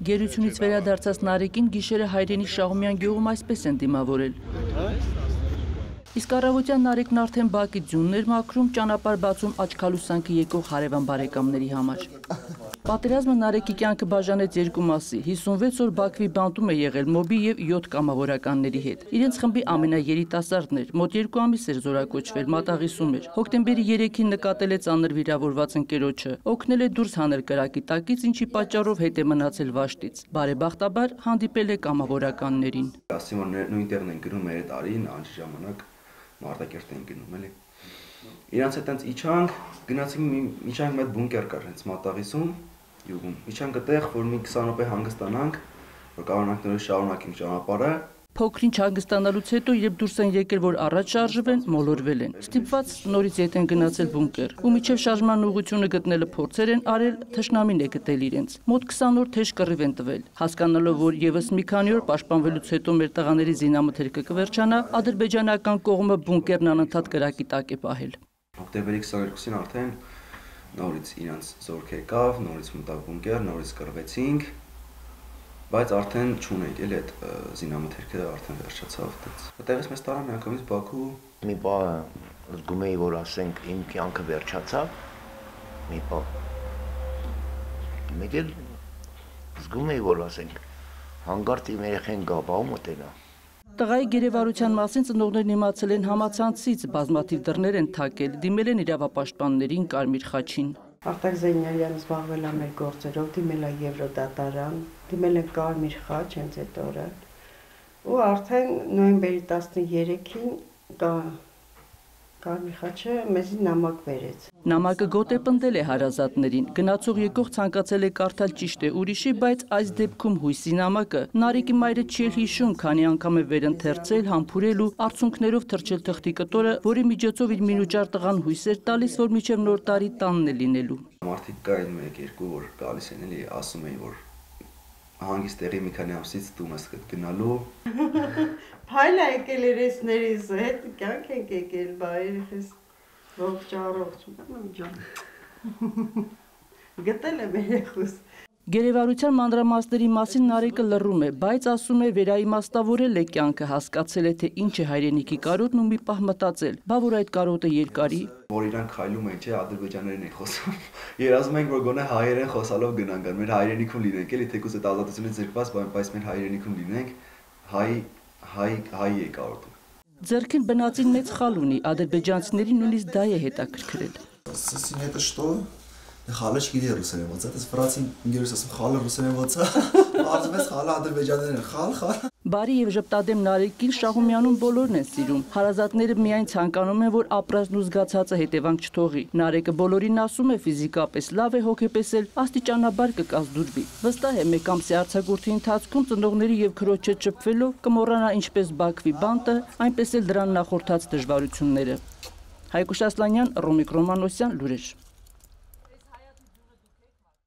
Գերությունից վերադարձած Նարեկին գիշերը հայրենի Շահումյան գյուղում այսպես են դիմավորել։ Իսկ առավոտյան Նարեկն արդեն բակի ձյունն էր մաքրում, ճանապարհ բացում աչքալուսանքի եկող հարևան բարեկամների համար։ Պատերազմը Նարեկի կյանքը բաժանեց երկու մասի։ 56 օր Բաքվի բանտում է եղել մոբի եւ 7 կամավորականների հետ։ Իրենց խմբի ամենաերիտասարդն էր, մոտ 2 ամիս էր զորակոչվել, մատաղիսում էր։ Հոկտեմբերի 3-ին նկատել է ծանր վիրավորված ընկերոջը, օգնել է դուրս հանել կրակի տակից, ինչի պատճառով հետ է մնացել վաշտից։ Բարեբախտաբար հանդիպել է կամավորականներին։ Ասում որ նույն տեղն են գնում մեր տարին, անջ ժամանակ Մարտակերտ էին գնում, էլի։ Իրանց հետ այնց իջանք, գնացինք իջանք մեծ բունկեր կար հենց մատաղիսում, յուղում։ Իջանք այդտեղ, որ մի 20 րոպե հանգստանանք, որ կարողանանք նորից շարունակենք ճանապարհը, Փոքրինչ հանգստանալուց հետո, երբ դուրս են եկել, որ առաջ շարժվեն, մոլորվել են։ Ստիպված նորից ետ են գնացել բունկեր։ Ու միջև շարժման ուղղությունը գտնելը փորձեր են արել, թշնամին է գտել իրենց։ Մոտ 20 օր թեժ կռիվ են տվել։ Հասկանալով, որ եւս մի քանի օր պաշտպանվելուց հետո մեր տղաների զինամթերքը կվերջանա, ադրբեջանական կողմը բունկերն անընդհատ կրակի տակ է պահել։ Հոկտեմբերի 22-ին արդեն նորից իրանց զորք եկավ, նորից մտավ բունկեր, նորից կռվեցինք բայց արդեն չունենք էլի այդ զինամթերքը արդեն վերջացավ այդպես։ Այդտեղից մեզ տարան միանգամից Բաքու։ Մի բա զգում էի, որ ասենք իմ կյանքը վերջացավ։ Մի բա։ Մեկ էլ զգում էի, որ ասենք հանգարտ իմ երեխեն գաբաու մտենա։ Տղայի գերեվարության մասին ծնողներն իմացել են համացանցից, բազմաթիվ դռներ են թակել, դիմել են իրավապաշտպաններին, Կարմիր խաչին։ Արտակ Զենյալյանը զբաղվել է մեր գործերով, դիմել է Եվրոդատարան, դիմել է Կարմիր խաչ հենց այդ օրը։ Ու արդեն նոյեմբերի 13-ին կա Կարմիր խաչը մեզի նամակ վերեց։ Նամակը գոտ է պնդել է հարազատներին։ Գնացող եկող ցանկացել է կարդալ ճիշտ է ուրիշի, բայց այս դեպքում հույսի նամակը Նարեկի մայրը չի հիշում, քանի անգամ է վերընթերցել, համբուրել ու արցունքներով թրջել թղթի կտորը, որի միջոցով իր մինուճար տղան հույս էր տալիս, որ միջև նոր տարի տանն է լինելու։ Մարդիկ կային մեկ երկու որ գալիս են էլի ասում էին որ հանգիստ տեղի մի քանի ամսից դումս գնալու։ Փայլ է եկել երեսներիս հետ, կյանք ենք եկել, բա երեխես ողջ առողջ, ջան։ Գտել եմ երեխուս։ Գերեվարության մանրամասների մասին Նարեկը լռում է, բայց ասում է վերաիմաստավորել է կյանքը, հասկացել է, թե ինչ է հայրենիքի կարոտն ու մի պահ մտածել, բա որ այդ կարոտը երկարի։ Որ իրանք խայլում են, չէ, ադրբեջաներեն են խոսում։ Երազում ենք, որ գոնե հայերեն խոսալով գնանք, մեր հայրենիքում լինենք, էլի թեկուզ այդ ազատությունից զրկված, բայց մեր հայրենիքում լինենք, հայ հայ հայ է կարոտում։ Ձերքին բնածին մեծ խալ ունի, ադրբեջանցիներին նույնիսկ դա է հետաքրքրել։ Սիսին հետը что? Խալը չգիտի ռուսերեն ոնց է, դες ֆրանսին ինգերս ասում խալը ռուսերեն ոնց է։ ես խալը ադրբեջաներեն, խալ խալ։ Բարի եւ ժպտադեմ Նարեկին Շահումյանում բոլորն են սիրում։ Հարազատները միայն ցանկանում են, որ ապրածն ու զգացածը հետևանք չթողի։ Նարեկը բոլորին ասում է ֆիզիկապես լավ է, հոգեպես էլ աստիճանաբար կկազդուրվի։ Վստահ է մեկ ամսի արձակուրդի ընթացքում ծնողների եւ քրոջը ճպվելով կմոռանա ինչպես Բաքվի բանտը, այնպես էլ դրան նախորդած դժվարությունները։ Հայկուշ Ասլանյան, Ռոմիկ Ռոմանոսյան, Լուրեժ։